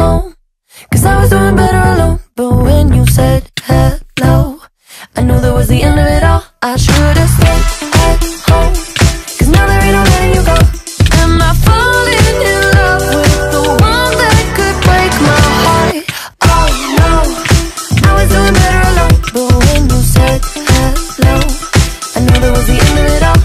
Cause I was doing better alone. But when you said hello I knew that was the end of it all. I should've stayed at home. Now there ain't no letting you go. Am I falling in love with the one that could break my heart? Oh no. I was doing better alone. But when you said hello I knew that was the end of it all.